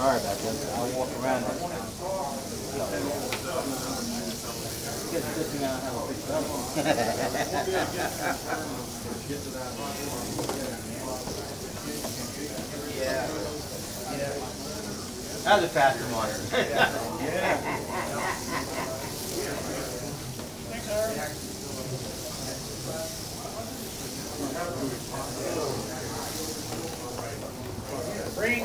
Sorry about this. I'll walk around. Guess it's a good thing I don't have a big belly. That was a faster marker. Green.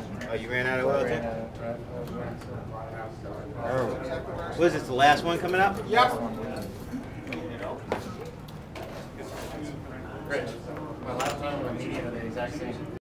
Oh, you ran out of oil, Ran too? out of- right, right, right. Oh. Was this, the last one coming up? Yep. Rich, my last time, my median are the exact same.